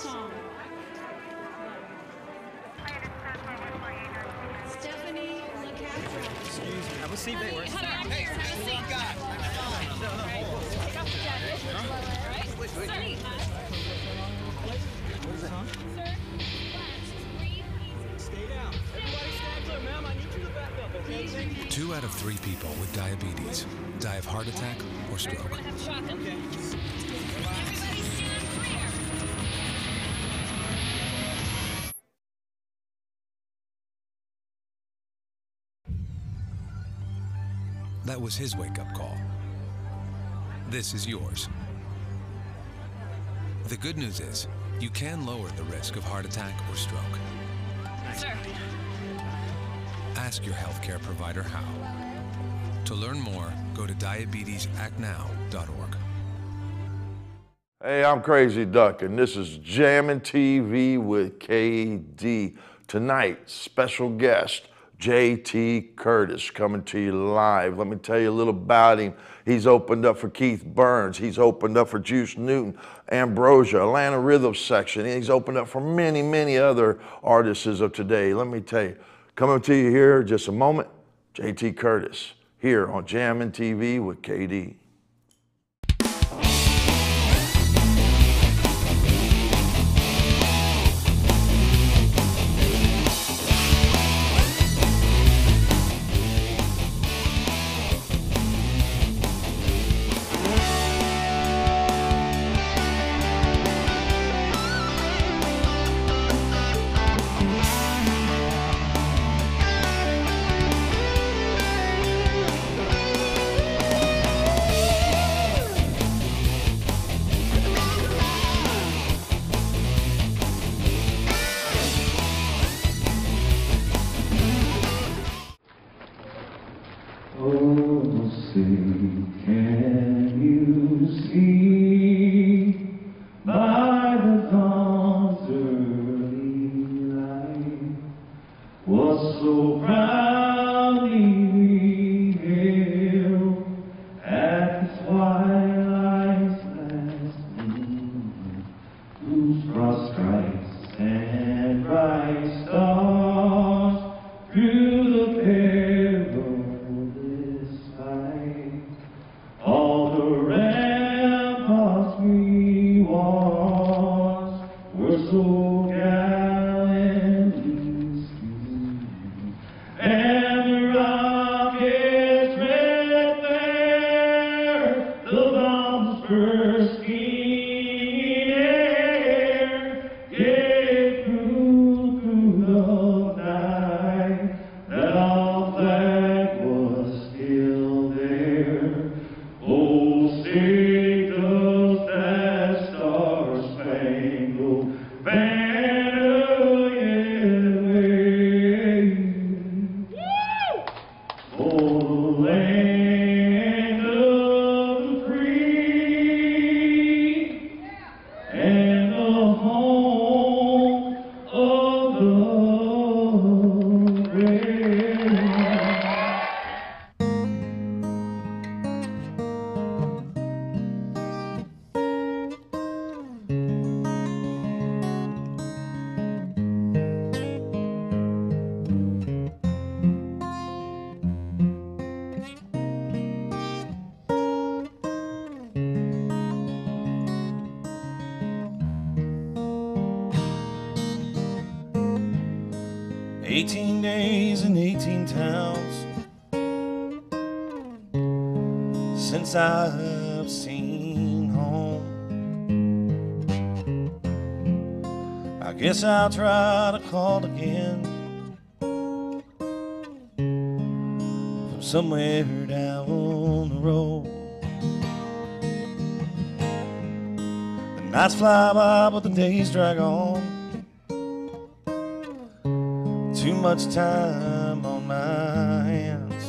song. Stephanie LaCastro. Excuse me. Have a seat, babe. Honey, I'm here. Have a seat. Take off the jacket. All right. Sonny, Sir, relax. Breathe. Stay down. Everybody stand clear, ma'am. I need you to back up, okay? Two out of three people with diabetes die of heart attack or stroke. We're That was his wake up call. This is yours. The good news is, you can lower the risk of heart attack or stroke. Sir, Ask your healthcare provider how. To learn more, go to diabetesactnow.org. Hey, I'm Krazy Duck, and this is Jammin' TV with KD. Tonight, special guest, JT Curtis, coming to you live. Let me tell you a little about him. He's opened up for Keith Burns. He's opened up for Juice Newton, Ambrosia, Atlanta Rhythm Section. He's opened up for many, many other artists of today. Let me tell you, coming to you here just a moment, JT Curtis, here on Jammin' TV with KD. 18 days in 18 towns since I have seen home. I guess I'll try to call again from somewhere down the road. The nights fly by, but the days drag on. Much time on my hands.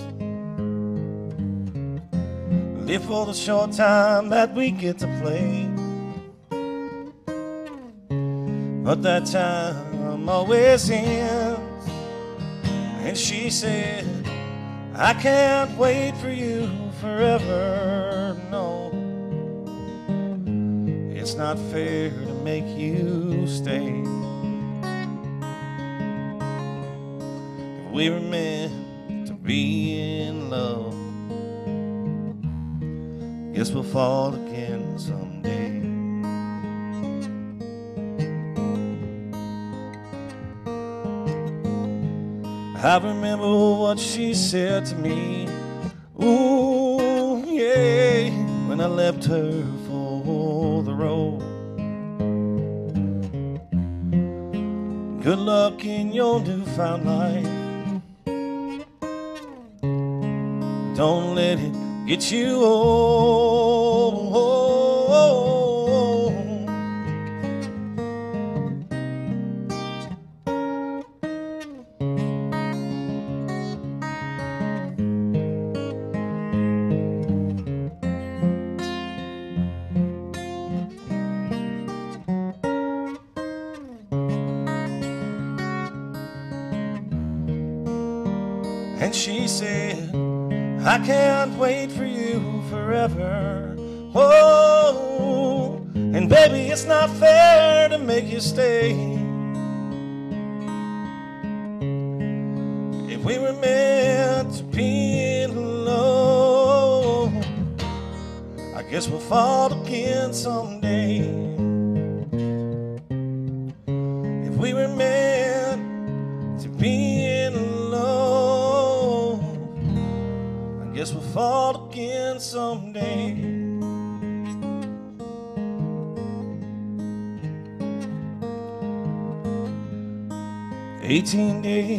Live for the short time that we get to play. But that time always ends. And she said, I can't wait for you forever. No. it's not fair to make you stay. We were meant to be in love, guess we'll fall again someday. I remember what she said to me. Ooh, yeah, when I left her for the road. Good luck in your newfound life. Don't let it get you old. Stay. 18 days.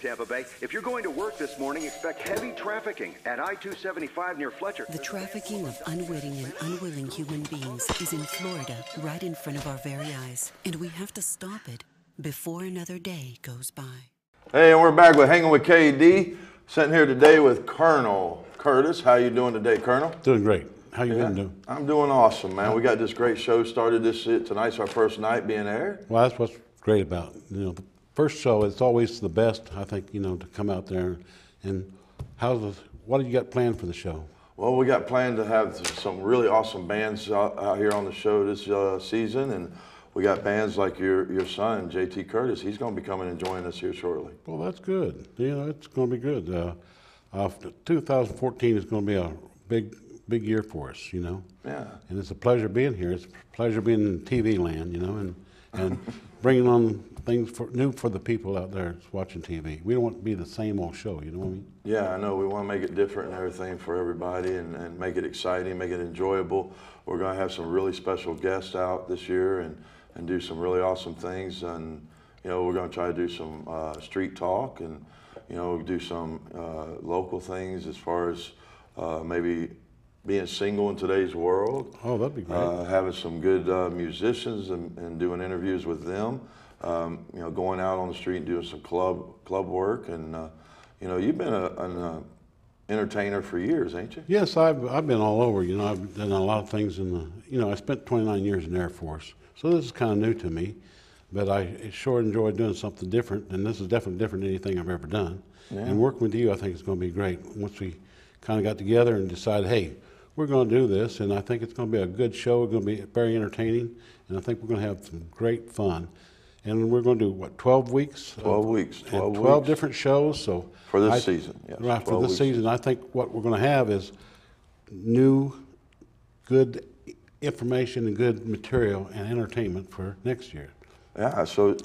Tampa Bay. If you're going to work this morning, expect heavy trafficking at I 275 near Fletcher. The trafficking of unwitting and unwilling human beings is in Florida, right in front of our very eyes. And we have to stop it before another day goes by. Hey, and we're back with Hanging with KD. Sitting here today with Colonel Curtis. How you doing today, Colonel? Doing great. How you Yeah, been doing? I'm doing awesome, man. We got this great show started. This tonight's our first night being aired. Well, that's what's great about it. you know the first show. It's always the best, I think. You know, to come out there and how's the, what do you got planned for the show? Well, we got planned to have some really awesome bands out, out here on the show this uh, season, and we got bands like your your son, JT Curtis. He's going to be coming and joining us here shortly. Well, that's good. You know, it's going to be good. Uh, uh, 2014 is going to be a big, big year for us. You know. Yeah. And it's a pleasure being here. It's a pleasure being in TV land. You know, and and bringing on things for new for the people out there that's watching TV. We don't want to be the same old show. You know what I mean? Yeah, I know. We want to make it different and everything for everybody and, and make it exciting, make it enjoyable. We're going to have some really special guests out this year and, and do some really awesome things. And, you know, we're going to try to do some uh, street talk and, you know, do some uh, local things as far as uh, maybe being single in today's world. Oh, that'd be great. Uh, having some good uh, musicians and, and doing interviews with them. Um, you know, going out on the street and doing some club club work. And uh, you know, you've been a, an uh, entertainer for years, ain't you? Yes, I've, I've been all over. You know, I've done a lot of things in the, you know, I spent 29 years in the Air Force. So this is kind of new to me, but I sure enjoy doing something different. And this is definitely different than anything I've ever done. Yeah. And working with you, I think it's going to be great. Once we kind of got together and decided, hey, we're going to do this, and I think it's going to be a good show. It's going to be very entertaining, and I think we're going to have some great fun. And we're going to do what 12 weeks? 12 weeks, and 12 12 weeks. different shows. So For this I- season, yes, Right for 12 this weeks. season, I think what we're going to have is new, good information and good material and entertainment for next year. Yeah, so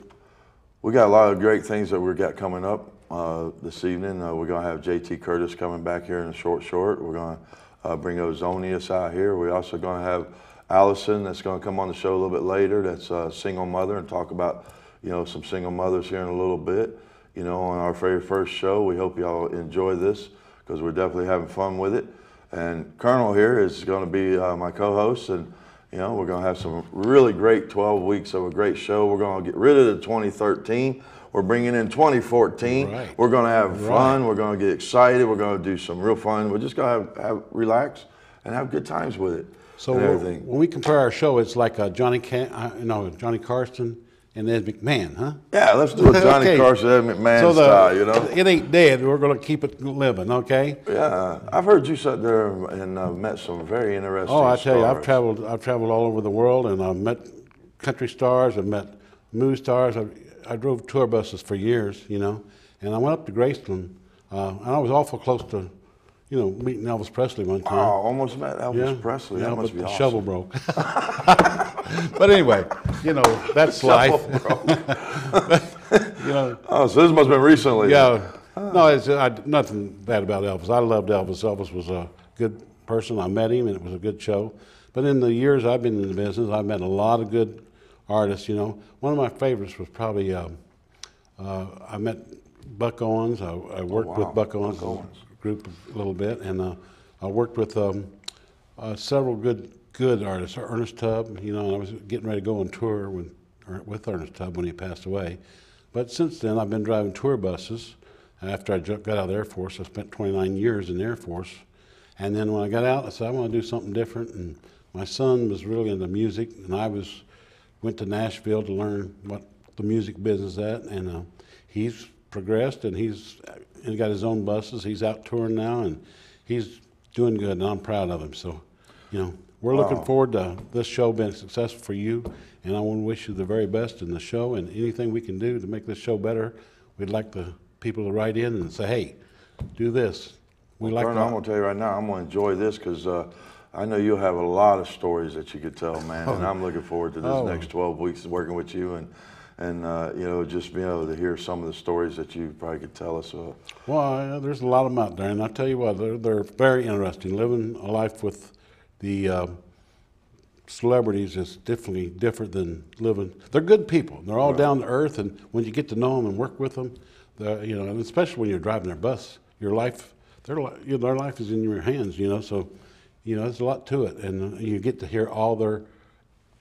we got a lot of great things that we've got coming up uh, this evening. Uh, we're gonna have JT Curtis coming back here in a short short. We're gonna uh, bring Ozonious out here. We're also gonna have Allison that's gonna come on the show a little bit later. That's a single mother and talk about you know some single mothers here in a little bit. You know, on our very first show. We hope y'all enjoy this because we're definitely having fun with it. And Colonel here is going to be uh, my co-host, and you know we're going to have some really great 12 weeks of a great show. We're going to get rid of the 2013. We're bringing in 2014. Right. We're going to have Right. fun. We're going to get excited. We're going to do some real fun. We're just going to have, have relax and have good times with it. So when we compare our show, it's like Johnny Can, uh, no Johnny Carson and Ed McMahon, huh? Yeah, let's do a Johnny Okay. Carson, Ed McMahon so the, style, you know? It ain't dead. We're going to keep it living, okay? Yeah, I've heard you sat there and uh, met some very interesting Oh, I tell you, I've traveled. I've traveled all over the world, and I've met country stars. I've met movie stars. I, I drove tour buses for years, you know, and I went up to Graceland, uh, and I was awful close to, you know, meeting Elvis Presley one time. almost met Elvis Presley. Yeah, that must be the awesome. shovel broke. but anyway, you know, that's life. you know, Oh, so this must have been recently. yeah. No, it's I, nothing bad about Elvis. I loved Elvis. Elvis was a good person. I met him, and it was a good show. But in the years I've been in the business, I've met a lot of good artists. You know, one of my favorites was probably um, uh, I met Buck Owens. I, I worked wow. with Buck Owens, Buck Owens. Group a little bit, and uh, I worked with um, uh, several good good artists. Ernest Tubb, you know, I was getting ready to go on tour when, er, with Ernest Tubb when he passed away. But since then, I've been driving tour buses. After I got out of the Air Force, I spent 29 years in the Air Force. And then when I got out, I said, I want to do something different. And my son was really into music, and I was went to Nashville to learn what the music business at. And uh, he's progressed, and he's he got his own buses. He's out touring now, and he's doing good, and I'm proud of him. So, you know, we're looking forward to this show being successful for you, and I want to wish you the very best in the show and anything we can do to make this show better. We'd like the people to write in and say, "Hey, do this." We like Colonel, I'm gonna tell you right now, I'm gonna enjoy this because uh, I know you'll have a lot of stories that you could tell, man. And I'm looking forward to this Oh. next 12 weeks working with you and and uh, you know just being able to hear some of the stories that you probably could tell us. Uh, Well, uh, there's a lot of them out there, and I tell you what, they're, they're very interesting. Living a life with the uh, celebrities is definitely different than living. They're good people. They're all down to earth, and when you get to know them and work with them, you know, and especially when you're driving their bus, your life, their you know, their life is in your hands. You know, so you know, there's a lot to it, and uh, you get to hear all their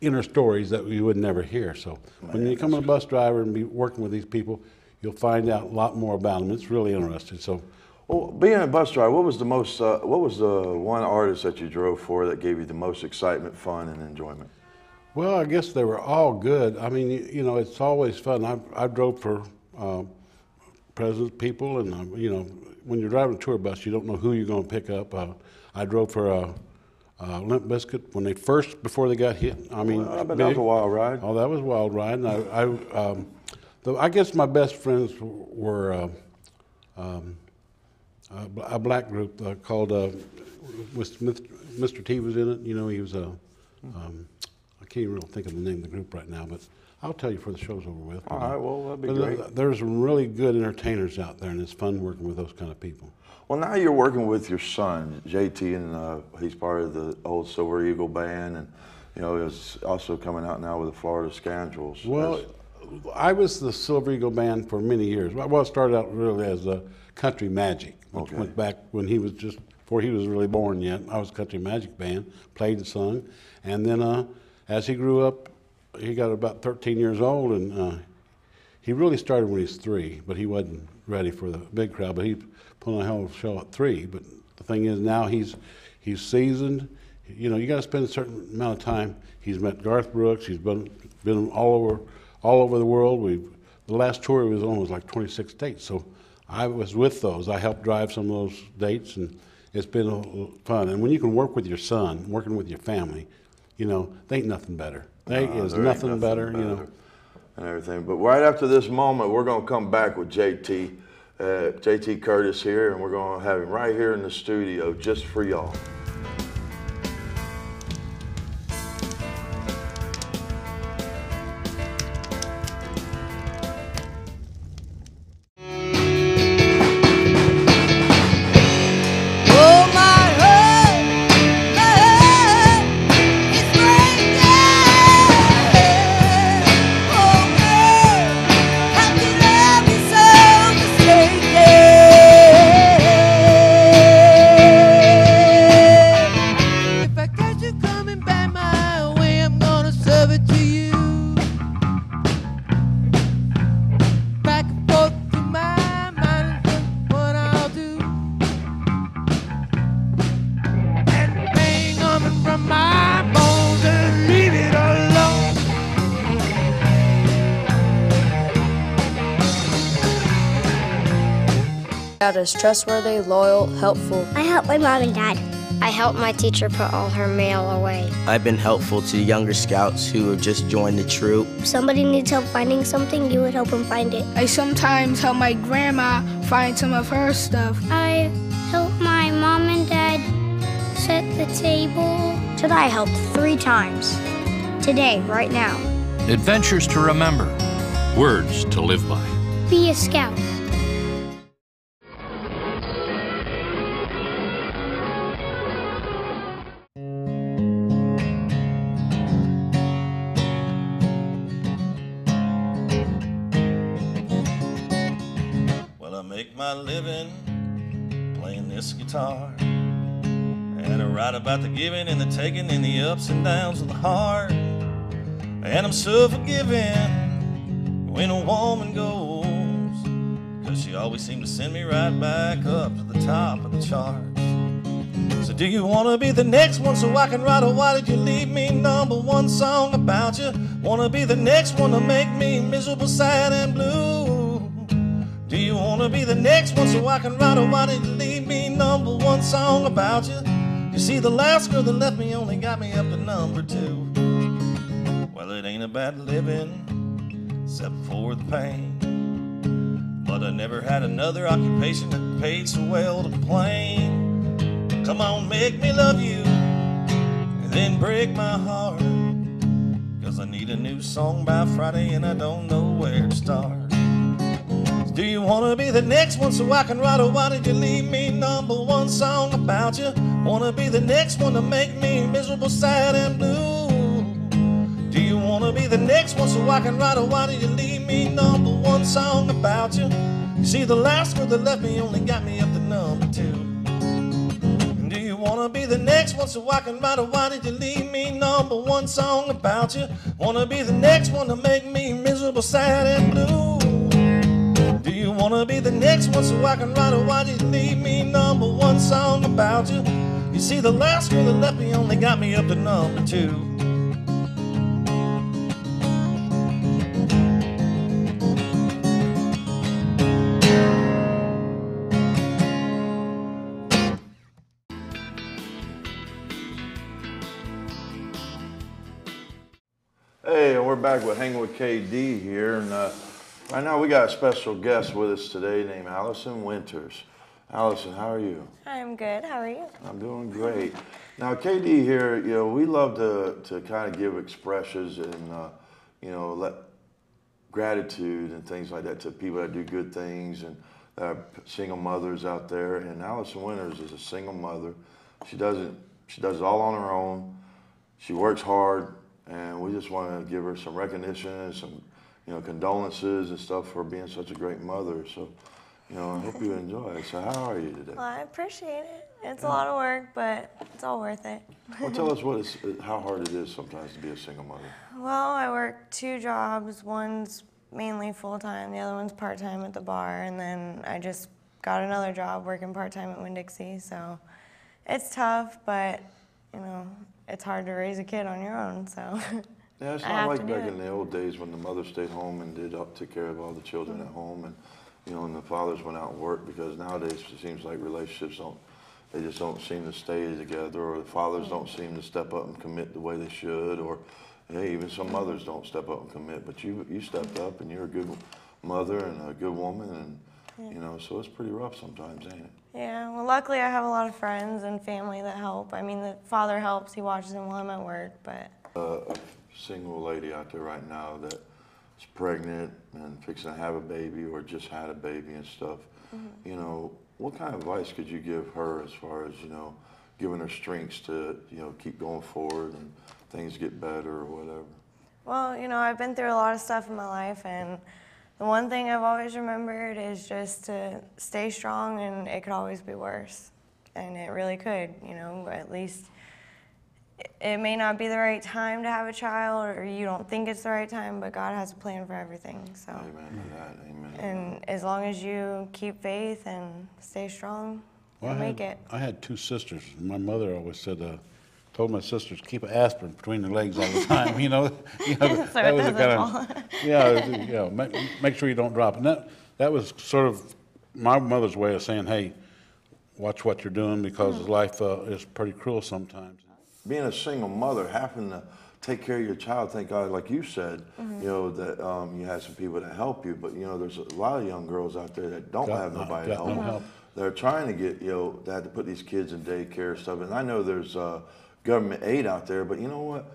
inner stories that you would never hear. So when you become a bus driver and be working with these people, you'll find out a lot more about them. It's really interesting. So. well, being a bus driver, what was the most? Uh, what was the one artist that you drove for that gave you the most excitement, fun, and enjoyment? Well, I guess they were all good. I mean, you, you know, it's always fun. I, I drove for uh, presidents, people, and uh, you know, when you're driving a tour bus, you don't know who you're going to pick up. Uh, I drove for uh, Limp Bizkit when they first before they got hit. I mean, Well, I bet that was a wild ride. Oh, that was a wild ride. And I, I, um, the, I guess my best friends were uh, um, a, a black group uh, called uh, Mr. T was in it. You know, he was a. Um, I can't even really think of the name of the group right now, but I'll tell you before the show's over with. All right, well, that'd be But, great. There's some really good entertainers out there, and it's fun working with those kind of people. Well, now you're working with your son, JT, and uh, he's part of the old Silver Eagle band, and you know, he's also coming out now with the Florida Scoundrels. Well, That's- I was the Silver Eagle band for many years. Well, it started out really as a Country Magic, which Okay. went back when he was just before he was really born yet. I was Country Magic band, played and sung, and then uh, as he grew up, he got about 13 years old, and uh, he really started when he was three, but he wasn't ready for the big crowd. But he put on a hell of a show at three. But the thing is, now he's he's seasoned. You know, you got to spend a certain amount of time. He's met Garth Brooks. He's been been all over all over the world. We the last tour he was on was like 26 dates. So I was with those. I helped drive some of those dates, and it's been fun. And when you can work with your son, working with your family, you know, there ain't nothing better. There No, is there ain't nothing, better, You know. and everything. But right after this moment, we're going to come back with JT, uh, JT Curtis here, and we're going to have him right here in the studio just for y'all. Dad is trustworthy, loyal, helpful. I help my mom and dad. I help my teacher put all her mail away. I've been helpful to younger scouts who have just joined the troop. If somebody needs help finding something, you would help them find it. I sometimes help my grandma find some of her stuff. I help my mom and dad set the table. Today I helped three times. Today, right now. Adventures to remember, words to live by. Be a scout. About the giving and the taking and the ups and downs of the heart. And I'm so forgiving when a woman goes. Cause she always seemed to send me right back up to the top of the charts. So do you wanna be the next one so I can write a why did you leave me number one song about you? Wanna be the next one to make me miserable, sad and blue? Do you wanna be the next one so I can write a why did you leave me number one song about you? You see, the last girl that left me only got me up to number two. Well, it ain't a bad living, except for the pain. But I never had another occupation that paid so well to complain. Come on, make me love you, and then break my heart. Cause I need a new song by Friday, and I don't know where to start. Do you wanna be the next one so I can write a why did you leave me number one song about you? Wanna be the next one to make me miserable, sad and blue? Do you wanna be the next one so I can write a why did you leave me number one song about you? You see, the last girl that left me only got me up to number two. Do you wanna be the next one so I can write a why did you leave me number one song about you? Wanna be the next one to make me miserable, sad and blue? Do you wanna be the next one so I can write a why did you leave me number one song about you? See, the last girl that left me only got me up to number two. Hey, we're back with Hang with KD here, and uh, right now we got a special guest with us today named Allison Winters. Allison, how are you? I'm good. How are you? I'm doing great. Now, KD here, you know, we love to, to kind of give expressions and, uh, you know, let gratitude and things like that to people that do good things and that are single mothers out there. And Allison Winters is a single mother. She does it. She does it all on her own. She works hard, and we just want to give her some recognition and some, you know, condolences and stuff for being such a great mother. So, you know, I hope you enjoy it. So, how are you today? Well, I appreciate it. It's a lot of work, but it's all worth it. Well, tell us what it's, uh, how hard it is sometimes to be a single mother. Well, I work two jobs. One's mainly full time, the other one's part time at the bar, and then I just got another job working part time at Winn Dixie. So it's tough, but you know, it's hard to raise a kid on your own. So Yeah, it's not like back in the old days when the mother stayed home and did up, took care of all the children mm-hmm. at home, and you know, and the fathers went out and worked. Because nowadays it seems like relationships don't, they just don't seem to stay together, or the fathers don't seem to step up and commit the way they should, or hey, even some mothers don't step up and commit. But you you stepped up, and you're a good mother and a good woman, and you know, so it's pretty rough sometimes, ain't it? Yeah, well, luckily I have a lot of friends and family that help. I mean, the father helps, he watches him while I'm at work, but uh, a single lady out there right now that is pregnant and fixing to have a baby or just had a baby and stuff, Mm-hmm. you know, what kind of advice could you give her as far as, you know, giving her strengths to, you know, keep going forward and things get better or whatever? Well, you know, I've been through a lot of stuff in my life, and the one thing I've always remembered is just to stay strong, and it could always be worse. And it really could, you know, at least it- may not be the right time to have a child, or you don't think it's the right time, but God has a plan for everything. So, Amen to that. Amen. and as long as you keep faith and stay strong, Well, you'll I make had, it. I had two sisters. My mother always said, uh, told my sisters, keep an aspirin between their legs all the time, you know? You know, So it doesn't kind of, yeah, was, you know, make, make sure you don't drop. And that, that was sort of my mother's way of saying, hey, watch what you're doing because Mm. life uh, is pretty cruel sometimes. Being a single mother, having to take care of your child, thank God, like you said, Mhm. you know, that um, you had some people that help you, but you know, there's a lot of young girls out there that don't Got have no- nobody got to no help. help. They're trying to get, you know, they had to put these kids in daycare and stuff. And I know there's uh, government aid out there, but you know what?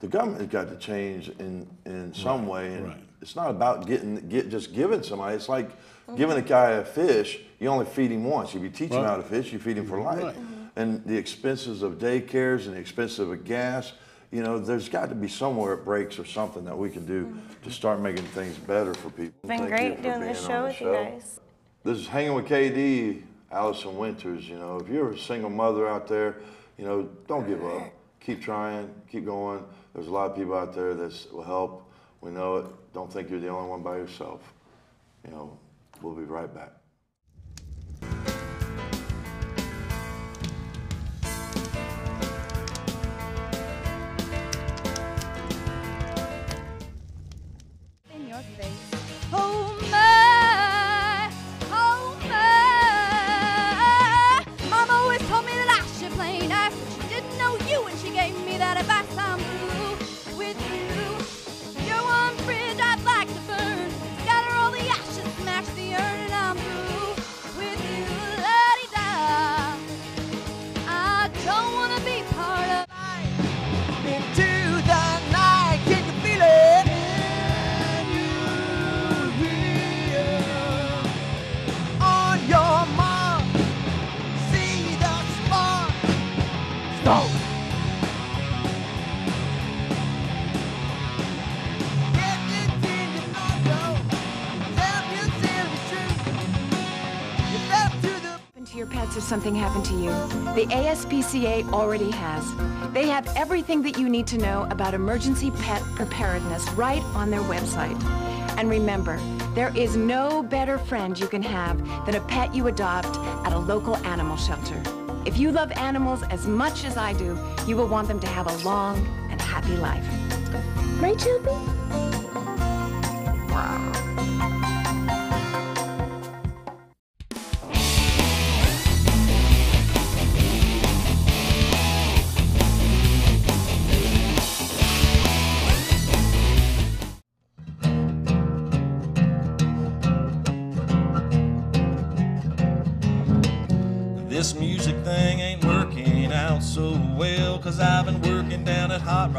The government has got to change in, in some way. And it's not about getting, get, just giving somebody. It's like giving a guy a fish, you only feed him once. If you teach him how to fish, you feed him for life. And the expenses of daycares and the expenses of gas, you know, there's got to be somewhere it breaks or something that we can do to mm-hmm. start making things better for people. It's been Thank great doing this show with you guys. This is Hanging with KD, Allison Winters. You know, if you're a single mother out there, you know, don't give up. Keep trying, keep going. There's a lot of people out there that will help. We know it. Don't think you're the only one by yourself. You know, we'll be right back. Your pets if something happened to you. The ASPCA already has. They have everything that you need to know about emergency pet preparedness right on their website. And remember, there is no better friend you can have than a pet you adopt at a local animal shelter. If you love animals as much as I do, you will want them to have a long and happy life. Right, Chubby? This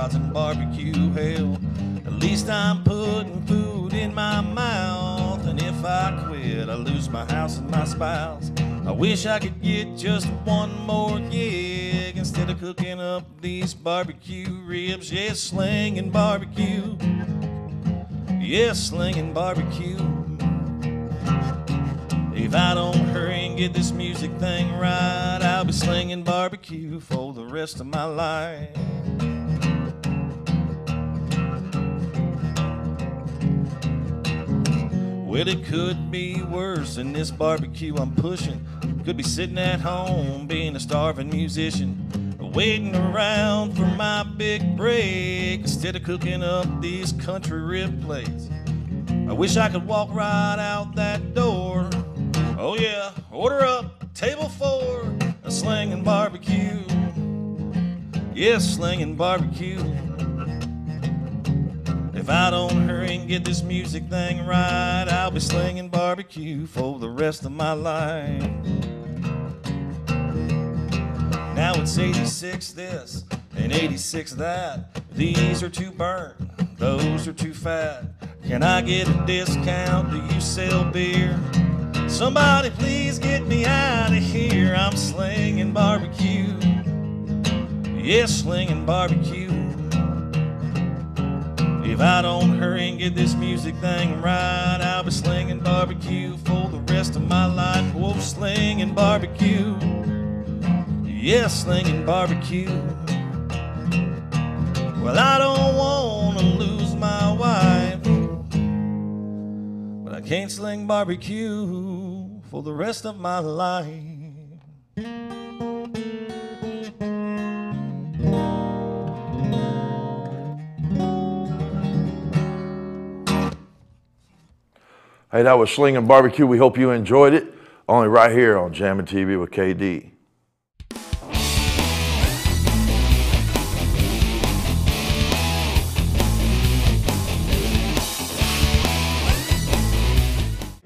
Rods and Barbecue Hell. At least I'm putting food in my mouth. And if I quit, I lose my house and my spouse. I wish I could get just one more gig instead of cooking up these barbecue ribs. Yeah, slinging barbecue. Yeah, slinging barbecue. If I don't hurry and get this music thing right, I'll be slinging barbecue for the rest of my life. Well, it could be worse than this barbecue I'm pushing. Could be sitting at home being a starving musician, waiting around for my big break instead of cooking up these country rib plates. I wish I could walk right out that door. Oh yeah, order up table four, a slinging barbecue. Yes, slinging barbecue. If I don't hurry and get this music thing right, I'll be slinging barbecue for the rest of my life. Now it's 86 this and 86 that. These are too burnt, those are too fat. Can I get a discount? Do you sell beer? Somebody please get me out of here. I'm slinging barbecue. Yes, slinging barbecue. If I don't hurry and get this music thing right, I'll be slinging barbecue for the rest of my life. Whoa, slinging barbecue. Yes, slinging barbecue. Well, I don't want to lose my wife, but I can't sling barbecue for the rest of my life. Hey, that was Slinging Barbecue. We hope you enjoyed it. Only right here on Jammin' TV with KD.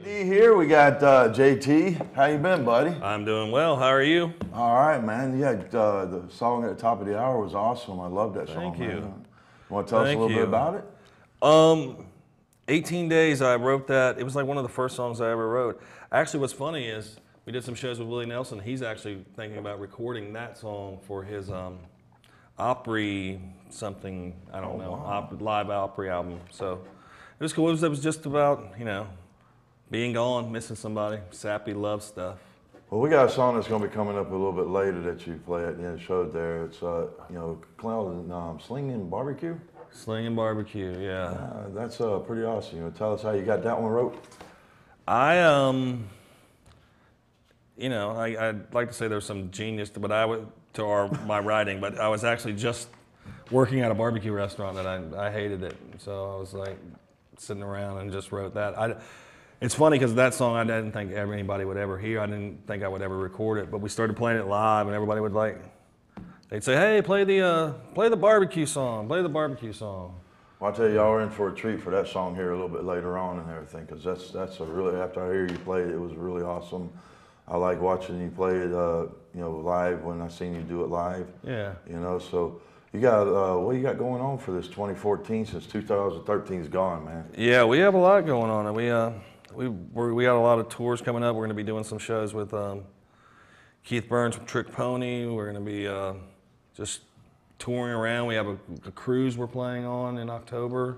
Here, we got uh, JT. How you been, buddy? I'm doing well. How are you? All right, man. Yeah, uh, the song at the top of the hour was awesome. I love that song. Thank you. Man. Want to tell us a little you. bit about it? Um, 18 days. I wrote that. It was like one of the first songs I ever wrote. Actually, what's funny is we did some shows with Willie Nelson. He's actually thinking about recording that song for his um, Opry something. I don't Oh, know, wow. op- live Opry album. So it was cool. It was, it was just about you know being gone, missing somebody, sappy love stuff. Well, we got a song that's going to be coming up a little bit later that you play at the end of the show there. It's, uh, you know, called um, Sling and Barbecue. Sling and Barbecue, yeah. Uh, that's uh, pretty awesome. You know, tell us how you got that one wrote. I um, you know, I, I'd like to say there's some genius, to, but I would to our my writing, but I was actually just working at a barbecue restaurant and I I hated it, so I was like sitting around and just wrote that. I, it's funny because that song I didn't think anybody would ever hear. I didn't think I would ever record it, but we started playing it live and everybody would like. They'd say, "Hey, play the uh, play the barbecue song. Play the barbecue song." Well, I'll tell you, y'all are in for a treat for that song here a little bit later on and everything, because that's that's a really after I hear you play it, it was really awesome. I like watching you play it, uh, you know, live when I seen you do it live. Yeah. You know, so you got uh, what you got going on for this 2014 since 2013 is gone, man. Yeah, we have a lot going on, and we uh, we we got a lot of tours coming up. We're going to be doing some shows with um, Keith Burns from Trick Pony. We're going to be uh, just touring around. We have a, a cruise we're playing on in October,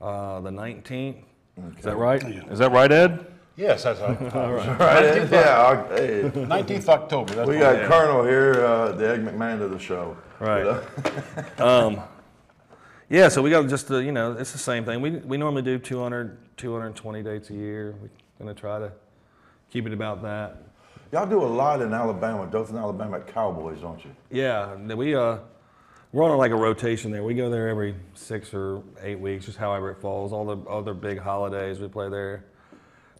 uh, the 19th. Is that right? Is that right, Ed? Yes, that's right. All right. Right, yeah, hey. 19th October. That's we what got it is. Colonel here, uh, the Ed McMahon of the show. Right. um, yeah, so we got just the, you know, it's the same thing. We, we normally do 200, 220 dates a year. We're going to try to keep it about that. Y'all do a lot in Alabama, Dothan, Alabama at Cowboys, don't you? Yeah, we uh, we're on like a rotation there. We go there every six or eight weeks, just however it falls. All the other big holidays we play there.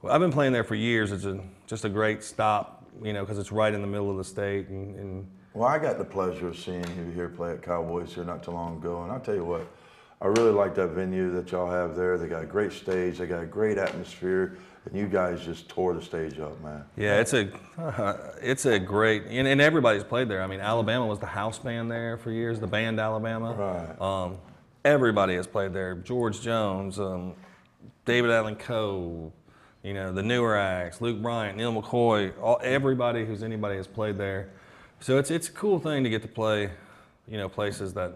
Well, I've been playing there for years. It's a, just a great stop, you know, because it's right in the middle of the state. And, and Well, I got the pleasure of seeing you here play at Cowboys here not too long ago, and I'll tell you what, I really like that venue that y'all have there. They got a great stage, they got a great atmosphere, and you guys just tore the stage up, man. yeah, it's a it's a great and, and everybody's played there. I mean, Alabama was the house band there for years, the band Alabama. Right. Um, everybody has played there. George Jones, um, David Allan Coe, you know, the newer acts, Luke Bryant, Neal McCoy, all, everybody who's anybody has played there. So it's it's a cool thing to get to play, you know, places that,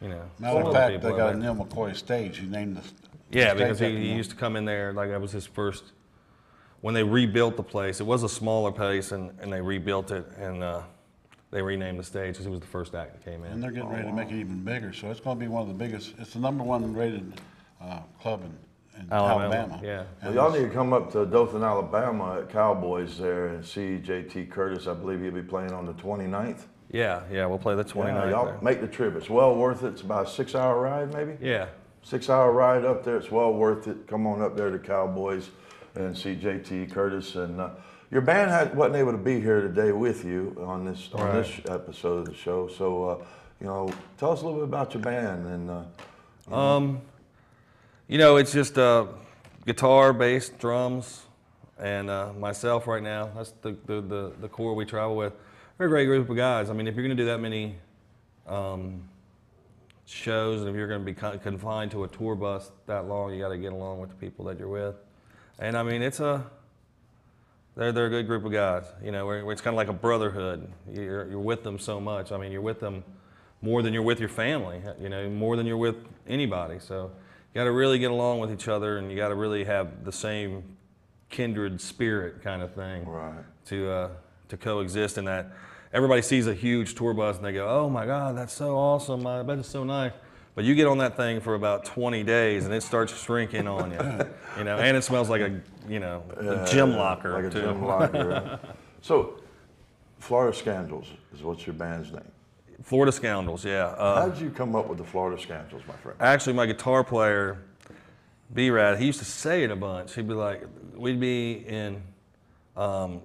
you know, Matter some of other fact, people they have got a there. Neal McCoy stage. He named the Yeah, stage because he, after he him. used to come in there, like that was his first, when they rebuilt the place, it was a smaller place and, and they rebuilt it and uh, they renamed the stage because he was the first act that came in. And they're getting ready to make it even bigger, so it's going to be one of the biggest. It's the number one rated uh, club in, in Alabama, Alabama. yeah. Well, And y'all need to come up to Dothan, Alabama at Cowboys there and see JT Curtis. I believe he'll be playing on the 29th. Yeah, yeah, we'll play the 29th. Yeah, y'all there. make the trip. It's well worth it. It's about a six hour ride, maybe? Yeah. Six hour ride up there. It's well worth it. Come on up there to Cowboys and see JT Curtis. And uh, your band had, wasn't able to be here today with you on this on Right. this episode of the show. So, uh, you know, tell us a little bit about your band and. Uh, Um, you know, it's just uh, guitar, bass, drums, and uh, myself right now. That's the, the, the, the core we travel with. We're a great group of guys. I mean, if you're going to do that many um, shows and if you're going to be confined to a tour bus that long, you got to get along with the people that you're with. And I mean, it's a they're, they're a good group of guys. You know, it's kind of like a brotherhood. You're, you're with them so much. I mean, you're with them more than you're with your family, you know, more than you're with anybody. So you got to really get along with each other and you got to really have the same kindred spirit kind of thing right. to, uh, to coexist in that. Everybody sees a huge tour bus and they go, oh my God, that's so awesome. I bet it's so nice. But you get on that thing for about 20 days and it starts shrinking on you, you know, and it smells like a, you know, a gym locker. Like a too. gym locker. right? so, Florida Scoundrels is what's your band's name? Florida Scoundrels, yeah. Uh, How did you come up with the Florida Scoundrels, my friend? Actually, my guitar player, B-Rad, he used to say it a bunch. He'd be like, we'd be in um,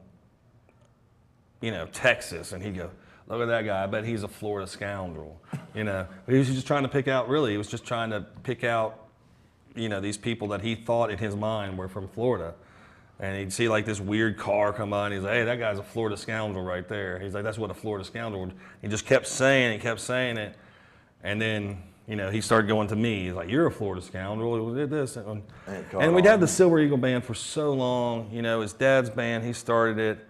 you know, Texas, and he'd go, "Look at that guy! I bet he's a Florida scoundrel." You know, but he was just trying to pick out. Really, he was just trying to pick out, you know, these people that he thought in his mind were from Florida. And he'd see like this weird car come by, and he's like, "Hey, that guy's a Florida scoundrel right there." He's like, "That's what a Florida scoundrel." Would. He just kept saying it, kept saying it, and then you know he started going to me. He's like, "You're a Florida scoundrel." He did this, and, and we'd had the Silver Eagle band for so long. You know, his dad's band. He started it,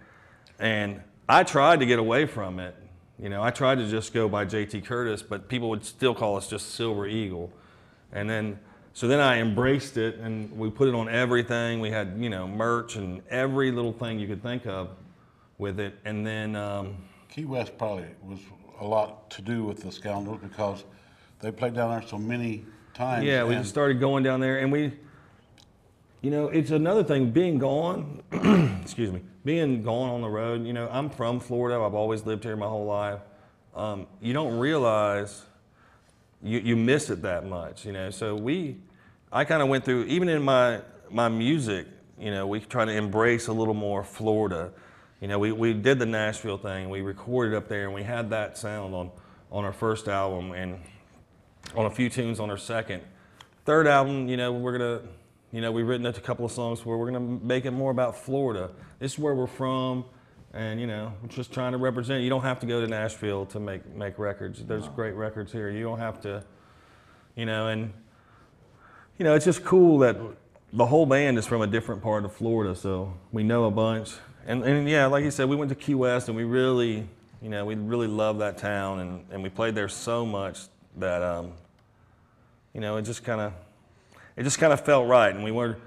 and I tried to get away from it. You know, I tried to just go by JT Curtis, but people would still call us just Silver Eagle, and then. So then I embraced it and we put it on everything. We had, you know, merch and every little thing you could think of with it. And then um, Key West probably was a lot to do with the Scoundrels because they played down there so many times. yeah, we just started going down there and we, you know, it's another thing being gone, excuse me, being gone on the road. You know, I'm from Florida. I've always lived here my whole life. Um, you don't realize you, you miss it that much, you know. So we, I kind of went through, even in my, my music, you know, we try to embrace a little more Florida. You know, we, we did the Nashville thing, we recorded up there, and we had that sound on, on our first album and on a few tunes on our second. Third album, you know, we're gonna, you know, we've written a couple of songs where we're gonna make it more about Florida. This is where we're from, and you know, we're just trying to represent. You don't have to go to Nashville to make make records. There's great records here. You don't have to, you know, and you know, it's just cool that the whole band is from a different part of Florida, so we know a bunch. And, and yeah, like you said, we went to Key West and we really, you know, we really love that town and, and we played there so much that, um, you know, it just kind of, it just kind of felt right. And we were,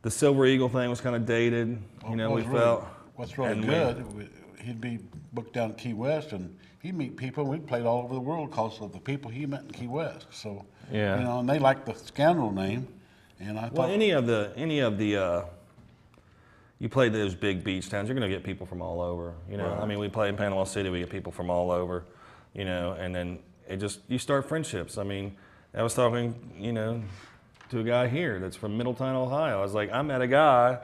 the Silver Eagle thing was kind of dated, you know, we What's really- felt. What's really good, we- he'd be booked down at Key West and he'd meet people, and we played all over the world because of the people he met in Key West. So, Yeah. you know, and they liked the Scoundrel name. And I Well, thought, any of the any of the uh, you play those big beach towns, you're going to get people from all over. You know, I mean, we play in Panama City, we get people from all over. You know, and then it just you start friendships. I mean, I was talking, you know, to a guy here that's from Middletown, Ohio. I was like, I met a guy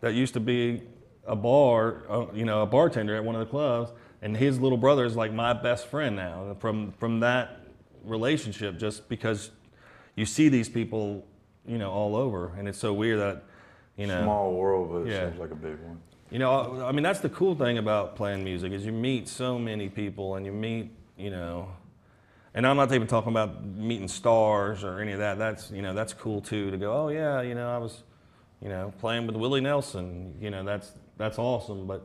that used to be a bar, uh, you know, a bartender at one of the clubs, and his little brother is like my best friend now. From from that relationship, just because you see these people, you know, all over, and it's so weird that, you know, Small world, but it Yeah. seems like a big one. you know, I mean, that's the cool thing about playing music is you meet so many people, and you meet, you know, and I'm not even talking about meeting stars or any of that. That's you know, that's cool too to go. Oh yeah, you know, I was, you know, playing with Willie Nelson. You know, that's that's awesome. But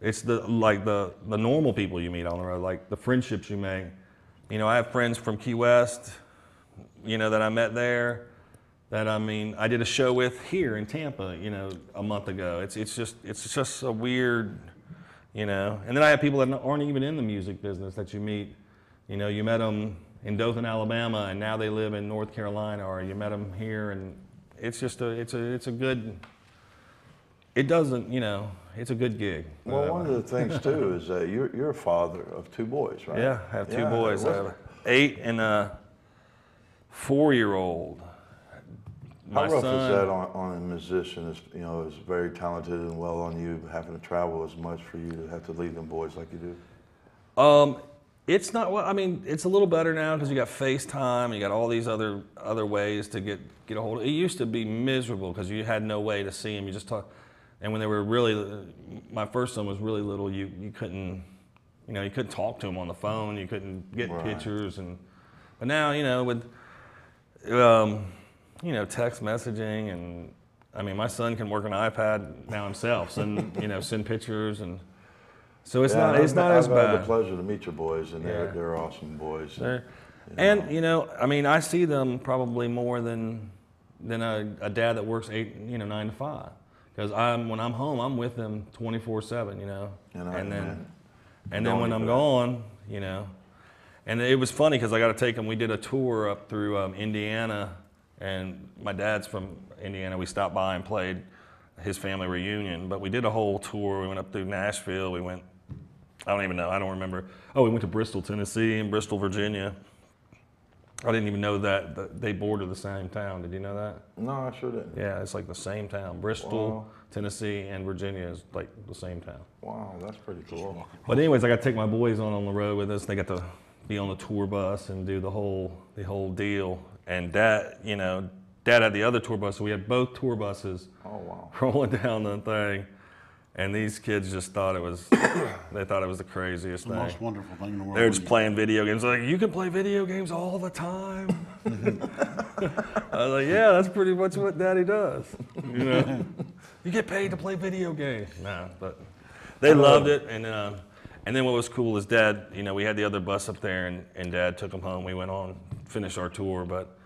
it's the like the the normal people you meet on the road, like the friendships you make. You know, I have friends from Key West, you know, that I met there. That I mean, I did a show with here in Tampa, you know, a month ago. It's it's just it's just a weird, you know. And then I have people that aren't even in the music business that you meet. You know, you met them in Dothan, Alabama, and now they live in North Carolina, or you met them here, and it's just a it's a it's a good. It doesn't, you know, it's a good gig. Well, Uh, one of the things too is that you're, you're a father of two boys, right? Yeah, I have two Yeah, boys. I have eight and a four-year-old. How rough son, is that on, on a musician? Is you know, is very talented and well on you, having to travel as much for you to have to leave them boys like you do. Um, it's not well. I mean, it's a little better now because you got FaceTime, you got all these other other ways to get get a hold. of It used to be miserable because you had no way to see them. You just talk, and when they were really, my first son was really little. You you couldn't, you know, you couldn't talk to him on the phone. You couldn't get Right. pictures, and but now you know with, um, you know, text messaging and. I mean, my son can work on an iPad now himself, send you know, send pictures, and so it's Yeah, not I've it's not as I've bad. had the pleasure to meet your boys, and they're Yeah. they're awesome boys. They're- And you know, I mean, I see them probably more than than a, a dad that works eight, you know, nine to five. Because I'm when I'm home, I'm with them 24/7. You know, And I- then man, and then when I'm that. gone, you know, and it was funny because I got to take them. We did a tour up through um, Indiana, and my dad's from Indiana. We stopped by and played his family reunion, but we did a whole tour. We went up through Nashville. We went. I don't even know. I don't remember. Oh, we went to Bristol, Tennessee, and Bristol, Virginia. I didn't even know that, that they border the same town. Did you know that? No, I sure didn't. Yeah, it's like the same town. Bristol, Wow. Tennessee, and Virginia is like the same town. Wow, that's pretty cool. But anyways, I got to take my boys on on the road with us. They got to be on the tour bus and do the whole the whole deal. And dad, you know, dad had the other tour bus, so we had both tour buses Oh wow. rolling down the thing. And these kids just thought it was, they thought it was the craziest The thing. most wonderful thing in the world. They were just playing video games. Like, you can play video games all the time. I was like, yeah, that's pretty much what Daddy does. You know, you get paid to play video games. No, but they loved it. And um, and then what was cool is Dad. You know, we had the other bus up there, and, and Dad took them home. We went on, finished our tour, but.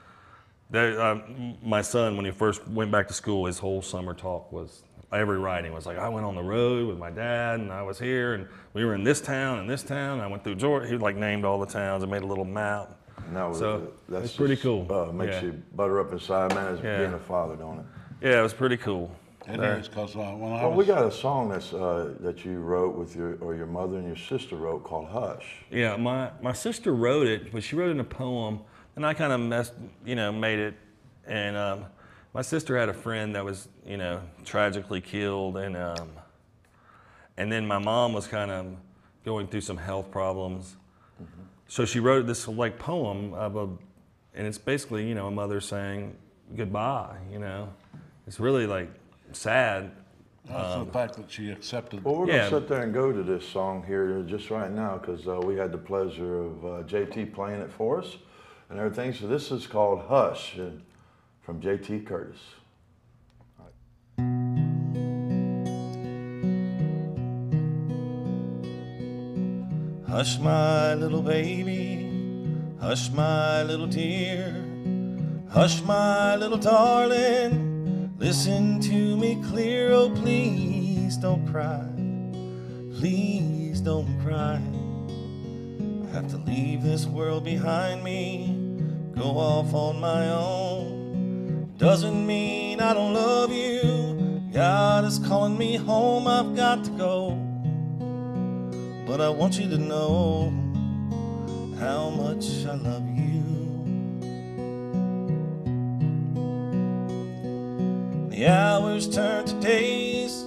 There, um, my son, when he first went back to school, his whole summer talk was every writing was like, I went on the road with my dad, and I was here, and we were in this town and this town. And I went through Georgia. He like named all the towns and made a little map. No, so that's it's pretty cool. Uh, makes yeah. you butter up inside, man. As Yeah. being a father, don't it? Yeah, it was pretty cool. It There. is because uh, when I Well, was we got a song that's uh, that you wrote with your or your mother and your sister wrote called "Hush." Yeah, my, my sister wrote it, but she wrote it in a poem, and I kind of messed, you know, made it. And um, my sister had a friend that was, you know, tragically killed, and um, and then my mom was kind of going through some health problems. So she wrote this like poem of a, and it's basically, you know, a mother saying goodbye. You know, it's really like sad. also Um, the fact that she accepted. Well, we're Yeah. gonna sit there and go to this song here just right now because uh, we had the pleasure of uh, JT playing it for us and everything. So this is called "Hush" and from JT Curtis. Hush, my little baby. Hush, my little dear. Hush, my little darling. Listen to me clear. Oh, please don't cry. Please don't cry. I have to leave this world behind me. Go off on my own. Doesn't mean I don't love you. God is calling me home. I've got to go. But I want you to know how much I love you. The hours turn to days,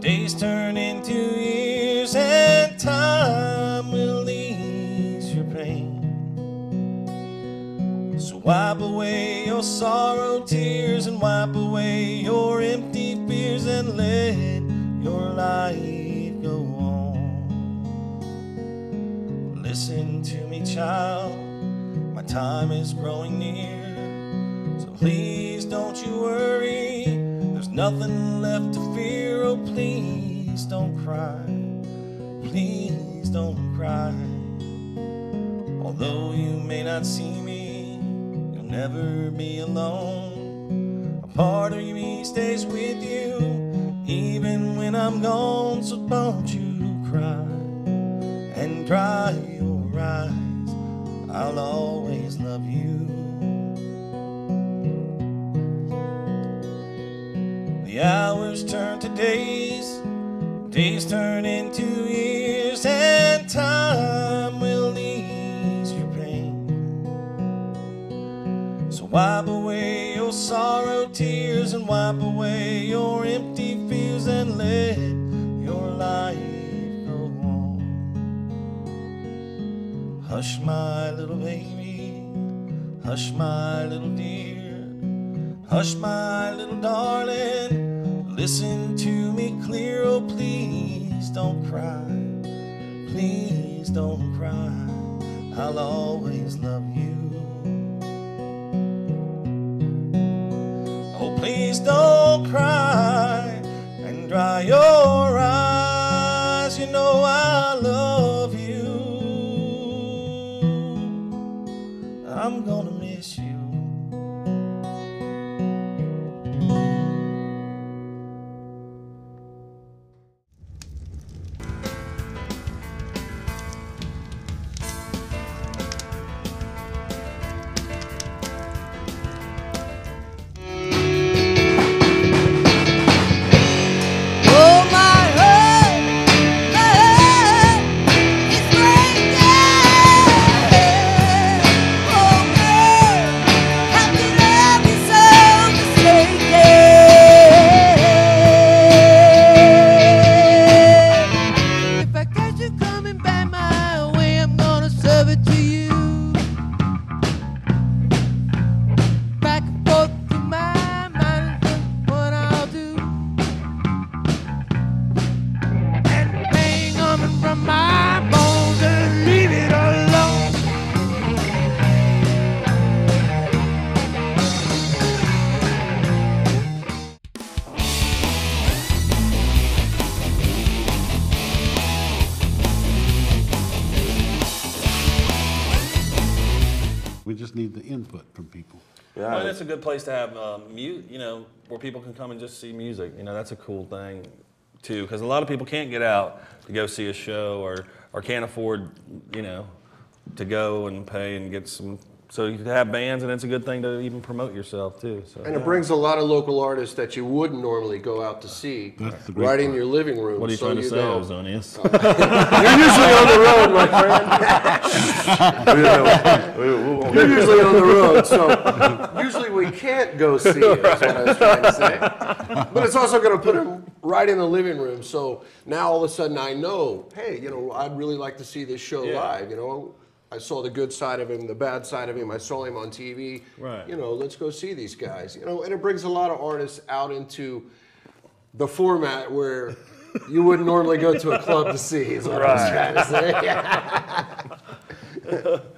days turn into years, and time will ease your pain. So wipe away sorrow tears and wipe away your empty fears and let your life go on. Listen to me, child. My time is growing near. So please don't you worry. There's nothing left to fear. Oh, please don't cry. Please don't cry. Although you may not see me, never be alone. A part of me stays with you, even when I'm gone. So don't you cry and dry your eyes. I'll always love you. The hours turn to days, days turn into years, and time wipe away your sorrow tears and wipe away your empty fears and let your life go on. Hush, my little baby, hush, my little dear. Hush, my little darling, listen to me clear. Oh, please don't cry. Please don't cry. I'll always input from people. Well, and it's a good place to have, um, mu- you know, where people can come and just see music. You know, that's a cool thing, too, because a lot of people can't get out to go see a show or, or can't afford, you know, to go and pay and get some. So you have bands, and it's a good thing to even promote yourself, too. So, And it brings a lot of local artists that you wouldn't normally go out to see That's the right in your living room. What are you so trying to you say, know. Ozonious? You're usually on the road, my friend. You're usually on the road, so usually we can't go see it, is what I was trying to say. But it's also going to put him right in the living room. So now all of a sudden I know, hey, you know, I'd really like to see this show Yeah. live. You know, I saw the good side of him, the bad side of him. I saw him on TV. Right. You know, let's go see these guys. You know, and it brings a lot of artists out into the format where you wouldn't normally go to a club to see. Is what I was trying to say.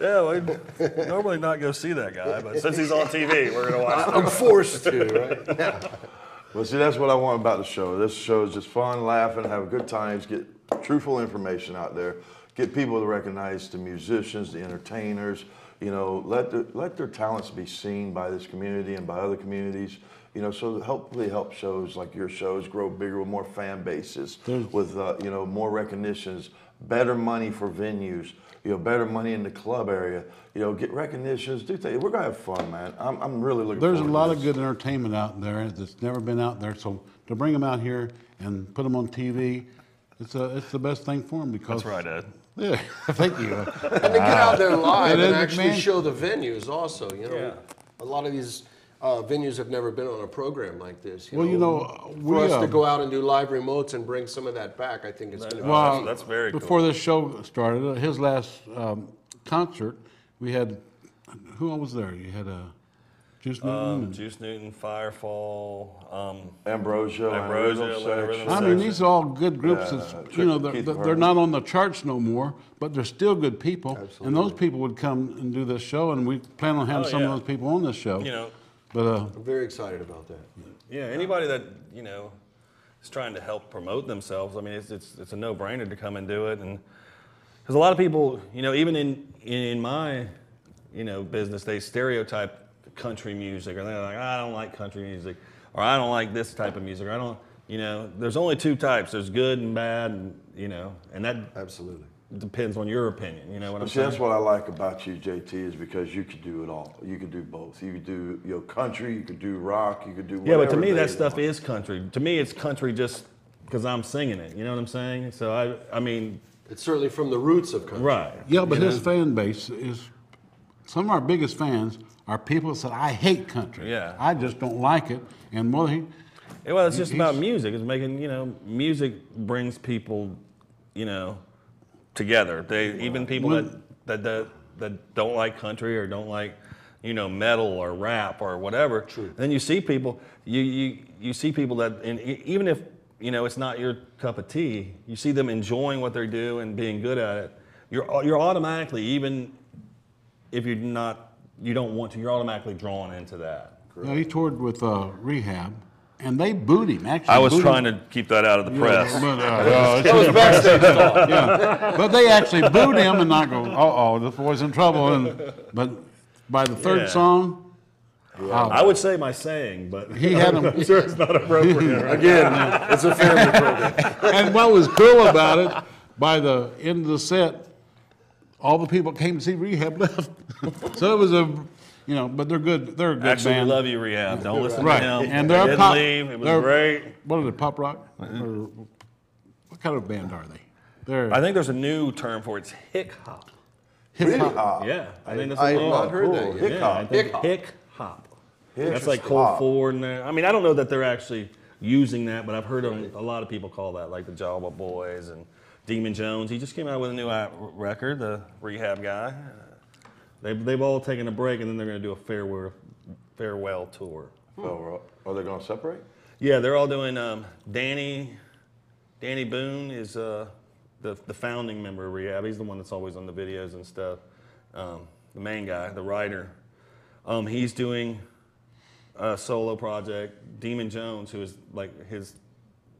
Yeah, we'd normally not go see that guy, but since he's on TV, we're going to watch I'm forced to, right? Well, see, that's what I want about the show. This show is just fun, laughing, have good times, get truthful information out there, get people to recognize the musicians, the entertainers. You know, let their, let their talents be seen by this community and by other communities. You know, so hopefully help shows like your shows grow bigger with more fan bases, with uh, you know more recognitions, better money for venues. You know, better money in the club area. You know, get recognitions. Do things. We're gonna have fun, man. I'm, I'm really looking. There's a forward to lot this. of good entertainment out there that's never been out there. So to bring them out here and put them on TV, it's a, it's the best thing for them because. That's right, Ed. Yeah, thank you. And to get out there live and actually show the venues also, you know. Yeah. A lot of these uh, venues have never been on a program like this. Well, you know, for we, us to uh, go out and do live remotes and bring some of that back, I think it's going to be Well, that's very cool. Before this show started, uh, his last um, concert, we had who all was there? You had uh, Juice Newton. Um, and- Juice Newton, Firefall, um, Ambrosia, and Ambrosia, Rhythm Rhythm I mean, these are all good groups. Yeah, that's, you know, they're, Keith they're Murray. not on the charts no more, but they're still good people. And those people would come and do this show, and we plan on having Oh, some yeah. of those people on this show. you know, But uh, I'm very excited about that. yeah, anybody that, you know, is trying to help promote themselves, I mean, it's, it's, it's a no-brainer to come and do it. And because a lot of people, you know, even in, in my, you know, business, they stereotype country music, or they're like, I don't like country music, or I don't like this type of music, or I don't, you know, there's only two types. There's good and bad, and, you know, and that Absolutely. depends on your opinion. You know what I'm See, saying? that's what I like about you, JT, is because you could do it all. You could do both. You could do your know country, you could do rock, you could do Yeah, but to me, that stuff want. is country. To me, it's country just because I'm singing it. You know what I'm saying? So I, I mean, It's certainly from the roots of country. right. yeah, but You his know? fan base is some of our biggest fans are people that said, "I hate country. Yeah. I just don't like it." And well, he, well, it's just about music. It's making you know, music brings people, you know, together. They even people that, that that that don't like country or don't like, you know, metal or rap or whatever. True. Then you see people. You you you see people that, and even if you know it's not your cup of tea, you see them enjoying what they do and being good at it. You're you're automatically even if you're not you don't want to, you're automatically drawn into that. you know, he toured with uh, Rehab, and they booed him. Actually, I was trying him. to keep that out of the Yeah, press. but, uh, it shouldn't yeah. But they actually booed him and not go, uh oh, this boy's in trouble. And but by the third Yeah. song, uh, I would say my saying, but He had 'em- I'm sure it's not appropriate. right? Again, it's a family program. and what was cool about it, by the end of the set, all the people that came to see Rehab left. so it was a, you know, but they're good. They're a good Actually, band. we love you, Rehab. Don't listen right. to him. And they're they're didn't pop, leave. It was they're- great. What are they? Pop rock? Or what kind of band are they? They're I think there's a new term for it. It's hick hop. hip hop. Yeah, I think that's I a have new- not heard that cool. yet. Hick Yeah, hop. I think Hick hop. hick hop. That's like hop. Colt Ford. And they're- I mean, I don't know that they're actually using that, but I've heard them, a lot of people call that, like the Java Boys and Demon Jones. He just came out with a new uh, record, the Rehab guy. They've, they've all taken a break, and then they're going to do a farewell, farewell tour. So, uh, are they going to separate? Yeah, they're all doing. Um, Danny, Danny Boone is uh, the the founding member of Rehab. He's the one that's always on the videos and stuff. Um, the main guy, the writer. Um, he's doing a solo project. Demon Jones, who is like his,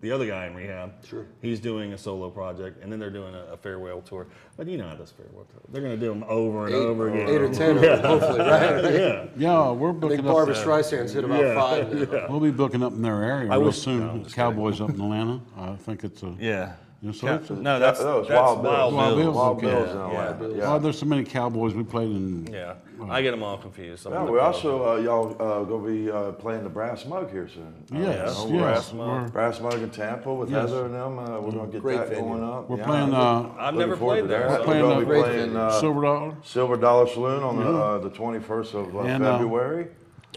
the other guy in rehab. Sure. He's doing a solo project, and then they're doing a, a farewell tour. But you know how this farewell tour. They're going to do them over and Eight- over again. eight or 10 of them, hopefully, right? yeah. Yeah, we're I booking think up. Barbra Streisand's hit about Yeah. five now. Yeah. We'll be booking up in their area I real wish- soon. no, Cowboys up in Atlanta. I think it's a Yeah. You know, so Yeah. No, that's- That was that's Wild Bills. Wild Wild Bills. Bills. Wild okay. Bills in Yeah. Atlanta. Yeah. Oh, there's so many Cowboys. We played in. Yeah. I get them all confused. Yeah, we're also uh, y'all uh, gonna be uh, playing the Brass Mug here soon. Uh, Yes, uh, yes, Brass, we're- Mug, Brass Mug in Tampa with Yes. Heather and them. Uh, we're gonna get Great that venue. going up. We're Yeah, playing, I'm uh, looking I've never played to there, that. so- We're Playing gonna be playing uh, Silver Dollar. Silver Dollar Saloon on the uh, the 21st of uh, And, uh, February.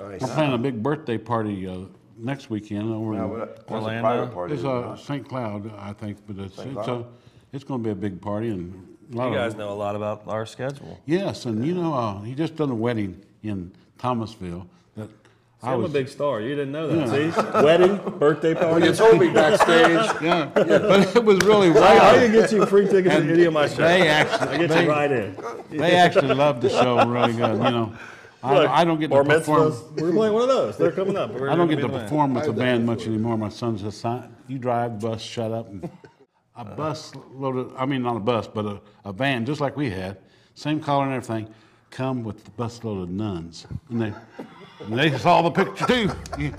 Nice. We're planning a big birthday party uh, next weekend over Yeah, in. but that's a Orlando? private party. It's isn't uh. St. Cloud, I think, but it's St. it's Cloud? it's going to be a big party and a lot You guys of know a lot about our schedule. yes, and you know uh, he just done a wedding in Thomasville that See, I'm a big star. You didn't know that. Yeah. See, wedding, birthday party. You told me backstage. yeah, but it was really I, I wild. can get you free tickets to And any of my shows. they actually- I get they- you right in. They actually loved the show really good. You know, I, Look, I don't get to bar perform. mitzvahs, We're playing one of those. They're coming up. We're I don't gonna get to be the man. perform with the I've band much anymore. My son's says, "Son, you drive the bus, shut up." And a bus loaded, I mean, not a bus, but a, a van, just like we had, same color and everything, come with the bus load of nuns. And they, and they saw the picture too. Yeah.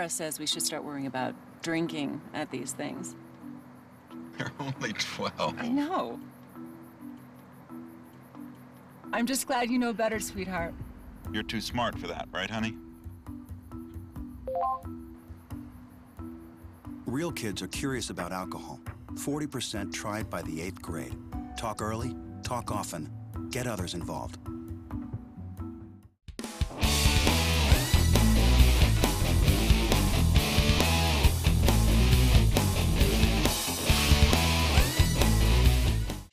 The Laura says we should start worrying about drinking at these things. They're only 12. I know. I'm just glad you know better, sweetheart. You're too smart for that, right, honey? Real kids are curious about alcohol. 40% tried by the eighth grade. Talk early, talk often, get others involved.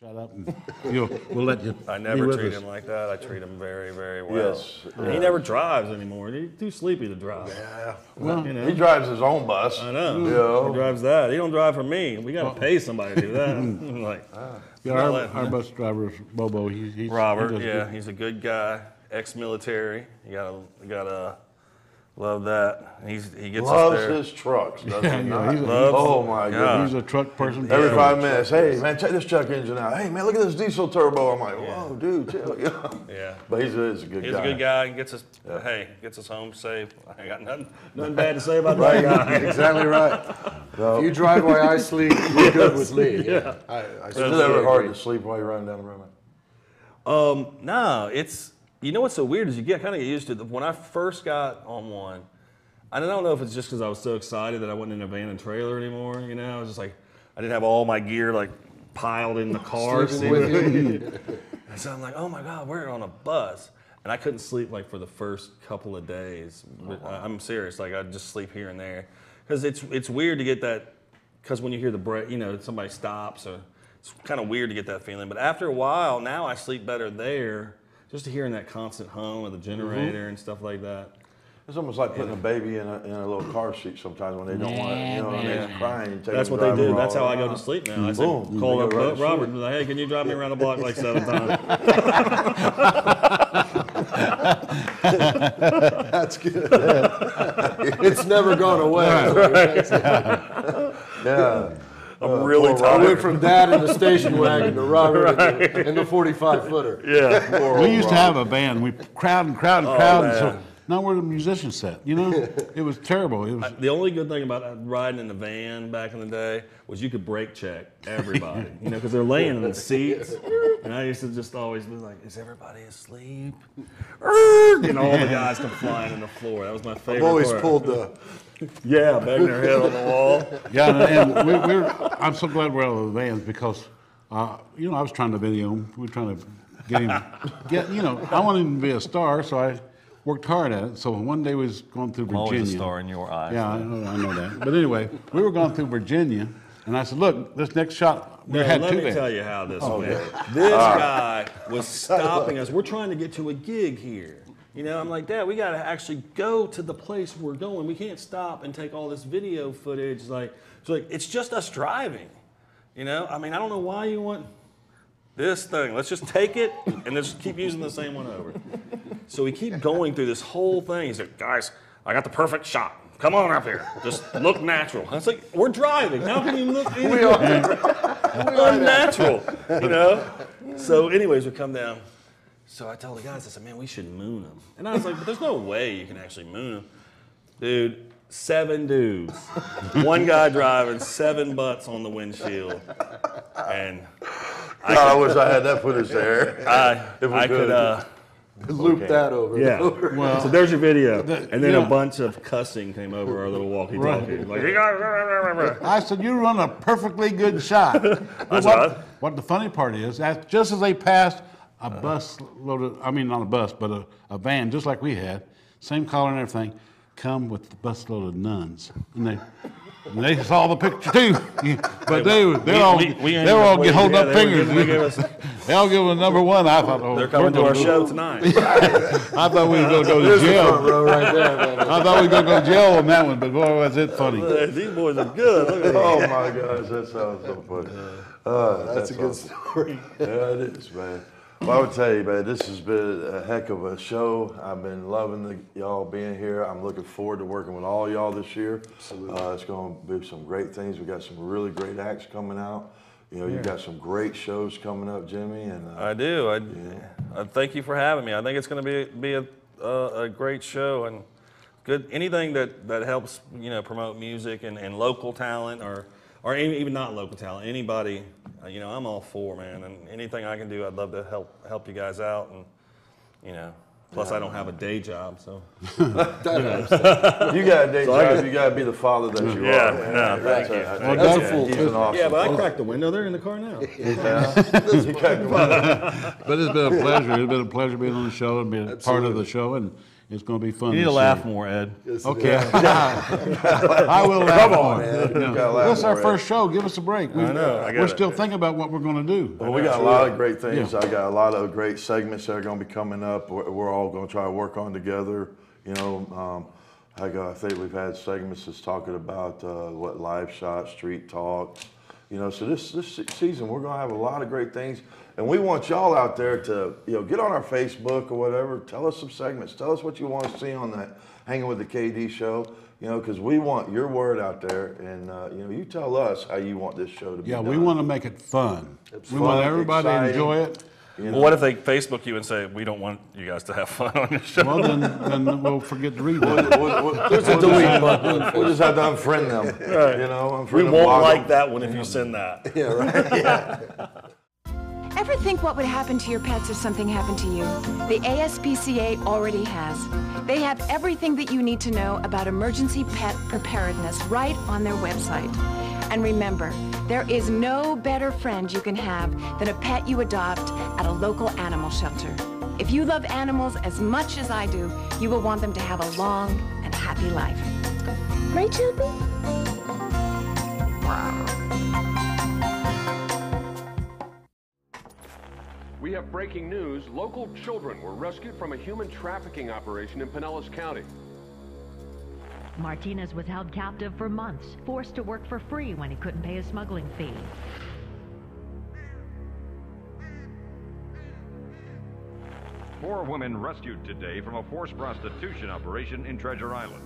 Shut up mm. and you'll, we'll let you. I be never with treat us. him like that. I treat him very, very well. Yes. And He never drives anymore. He's too sleepy to drive. Yeah. Well, You know? He drives his own bus. I know. You know? He drives that. He don't drive for me. We got to pay somebody to do that. like, ah. Yeah, not our, letting our bus driver is Bobo. He, he's, he Robert, does yeah, good. he's a good guy, ex-military. You gotta, you gotta love that. He's he gets Loves us there. his trucks, doesn't Yeah, he? yeah, he's a- Loves- oh my yeah. goodness. He's a truck person. Every five minutes, hey man, check this truck engine out. Hey man, look at this diesel turbo. I'm like, whoa, dude, chill. Yeah. But he's a, he's a good He's guy. He's a good guy. He gets us, hey, gets us home safe. I got nothing, nothing bad to say about Right, that guy. exactly right. If you drive while I sleep, you're good with Lee. Yeah. I, I Is it ever hard to sleep while you're riding down the road? Um, no, it's you know what's so weird is you get kind of get used to it. When I first got on one, I don't know if it's just because I was so excited that I wasn't in a van and trailer anymore. You know, I was just like, I didn't have all my gear like piled in the car. Sleeping with you. and so I'm like, oh my god, we're on a bus, and I couldn't sleep like for the first couple of days. Oh, but I- I'm serious, like I'd just sleep here and there, because it's it's weird to get that, because when you hear the break, you know, somebody stops or. It's kind of weird to get that feeling, but after a while, now I sleep better there, just hearing that constant hum of the mm-hmm. generator and stuff like that. It's almost like putting a baby in a, in a little car seat sometimes when they don't want it. You know, when they're crying. You That's what they do. That's how I go to sleep now. I say, Boom. call up right Robert, and be like, hey, can you drive me around the block like seven times? That's good. it's never gone away. Yeah. I'm uh, really tired. I went from dad in the station wagon to Robert in, the, in the 45 footer. Yeah. We used to have a band. We crowd and crowd and Oh, crowd. and so man. Not where the musicians sat. You know, it was terrible. It was. I- the only good thing about uh, riding in the van back in the day was you could brake check everybody, you know, because they're laying in the seats. And I used to just always be like, is everybody asleep? and all the guys come flying on the floor. That was my favorite. I've always part. pulled the. Yeah, banging their head on the wall. Yeah, and, and we, we're, I'm so glad we're out of the vans because, uh, you know, I was trying to video him. We were trying to get him, get, you know, I wanted him to be a star, so I worked hard at it. So one day we was going through Virginia. always a star in your eyes. Yeah, I know, I know that. But anyway, we were going through Virginia, and I said, look, this next shot, we No, had let two me vans. tell you how this Oh, went. yeah. This Ah. guy was stopping us. We're trying to get to a gig here. You know, I'm like, Dad, we got to actually go to the place we're going. We can't stop and take all this video footage. Like, it's like it's just us driving. You know, I mean, I don't know why you want this thing. Let's just take it and just keep using the same one over. So we keep going through this whole thing. He's like, guys, I got the perfect shot. Come on up here. Just look natural. I was like, we're driving. How can you look We are. unnatural? You know? So, anyways, we come down. So I told the guys, I said, man, we should moon them. And I was like, but there's no way you can actually moon them. Dude, seven dudes. One guy driving, seven butts on the windshield. And God, I wish I had that footage there. I, If we I could, could. uh, Loop okay. that over. Yeah. Well, so there's your video. the- and then yeah. a bunch of cussing came over our little walkie-talkie. Right. Like, I said, you run a perfectly good shot. But That's what, right. what the funny part is, that just as they passed a bus loaded, I mean, not a bus, but a, a van, just like we had, same color and everything, come with the bus load of nuns. And they, and they saw the picture too. But they, We- they all, we- we they were up all get waiting. hold Yeah, up they were fingers. giving- they gave us- They all give them number one. I thought, oh, They're coming we're to our gonna show tonight. I thought we were going to go to jail. row right there. I thought we were going to go to jail on that one, but boy, was it funny. These boys are good. Look at Oh my gosh, that sounds so funny. Uh, That's a good awesome. story. Yeah, it is, man. Well, I would tell you, man, this has been a heck of a show. I've been loving the, y'all being here. I'm looking forward to working with all y'all this year. Absolutely. Uh, it's going to be some great things. We got some really great acts coming out. You know, you got some great shows coming up, Jimmy, and uh, I do. I, I thank you for having me. I think it's going to be be a, a, a great show and good. Anything that, that helps you know promote music and, and local talent or or any- even not local talent. Anybody, uh, Uh, you know, I'm all for man. And anything I can do, I'd love to help help you guys out. And you know, plus I don't have a day job, so you got a day So job. You got to be the father that you Yeah, are. man. no, That's thank you. a- Well, that's that's a- a full he's too. awesome yeah, but I cracked the window. They're in the car now. You cracked the window. But it's been a pleasure. It's been a pleasure being on the show and being a part of the show, and it's going to be fun. You need to this laugh year. more, Ed. Okay. I will laugh Come more. on, Ed. You You know, gotta laugh This is our more, Ed. first show. Give us a break. We, I know. I we're still thinking about what we're going to do. Well, we got a lot of great things. Yeah. I got a lot of great segments that are going to be coming up. We're, we're all going to try to work on together. You know, um, I, got, I think we've had segments that's talking about uh, what live shot, street talk. You know, so this this season we're going to have a lot of great things, and we want y'all out there to you know get on our Facebook or whatever. Tell us some segments. Tell us what you want to see on that Hanging with the KD show. You know, because we want your word out there, and uh, you know, you tell us how you want this show to be. Yeah, done. we want to make it fun. It's we want fun, everybody to enjoy it. You Well, what if they Facebook you and say we don't want you guys to have fun on your show? Well, then, then we'll forget to read We'll, that. we'll, we'll, There's a we'll delete just, button. We'll just have to unfriend them. Right. You know, unfriend we them, won't like them. that one if you send that. Yeah, right. Ever think what would happen to your pets if something happened to you? The ASPCA already has. They have everything that you need to know about emergency pet preparedness right on their website. And remember, there is no better friend you can have than a pet you adopt at a local animal shelter. If you love animals as much as I do, you will want them to have a long and happy life. Right, Chubby? We have breaking news. Local children were rescued from a human trafficking operation in Pinellas County. Martinez was held captive for months, forced to work for free when he couldn't pay a smuggling fee. Four women rescued today from a forced prostitution operation in Treasure Island.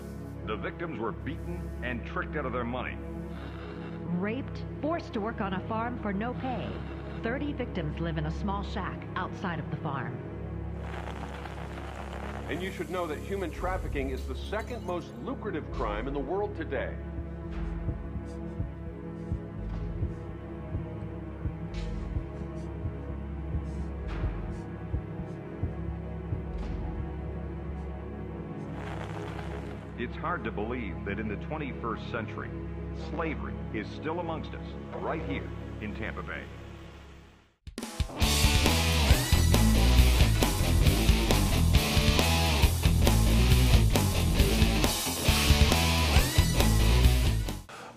The victims were beaten and tricked out of their money. Raped, forced to work on a farm for no pay. 30 victims live in a small shack outside of the farm. And you should know that human trafficking is the second most lucrative crime in the world today. It's hard to believe that in the 21st century, slavery is still amongst us, right here in Tampa Bay.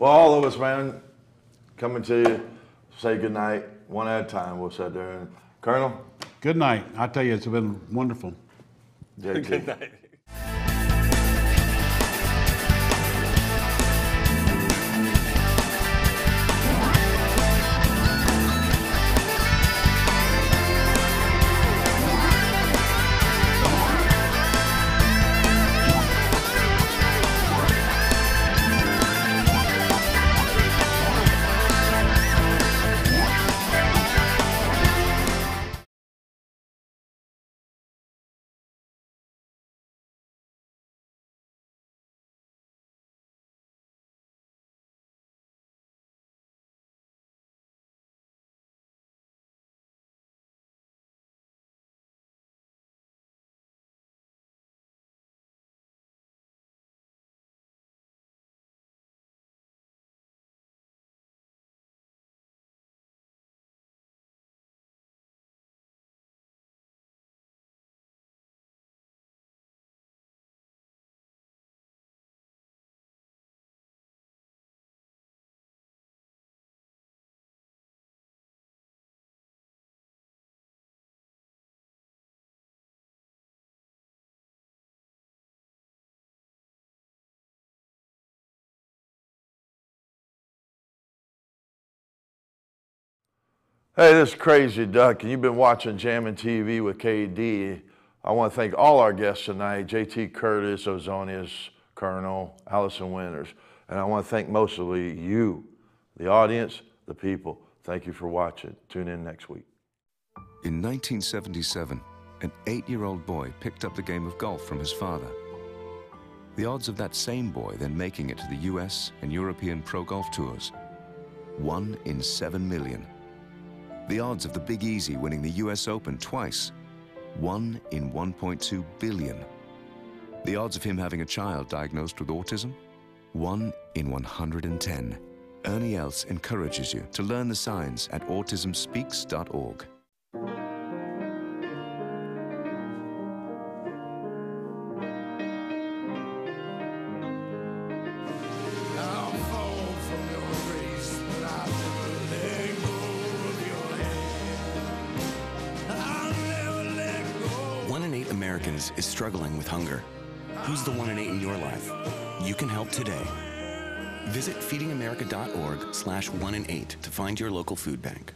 Well, all of us, man, coming to you, say good night, one at a time. We'll sit there. And Colonel? Good night. I tell you, it's been wonderful. JT. Good night. Hey, this is Krazy Duck, and you've been watching Jammin' TV with KD. I want to thank all our guests tonight JT Curtis, Ozonious, Colonel, Allison Winters. And I want to thank mostly you, the audience, the people. Thank you for watching. Tune in next week. In 1977, an eight year old boy picked up the game of golf from his father. The odds of that same boy then making it to the US and European Pro Golf Tours one in seven million. The odds of the Big Easy winning the US Open twice one in 1.2 billion. The odds of him having a child diagnosed with autism one in 110. Ernie Els encourages you to learn the signs at autismspeaks.org. Is struggling with hunger. Who's the one in eight in your life? You can help today. Visit feedingamerica.org slash one in eight to find your local food bank.